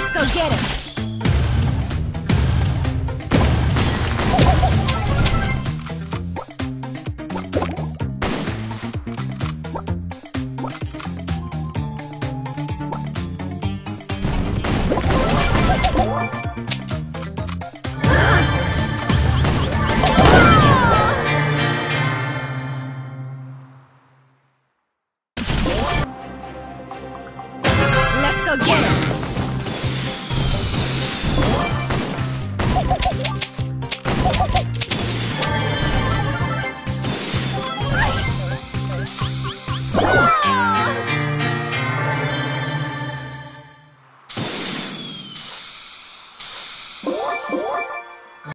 Let's go get him. Let's go get him.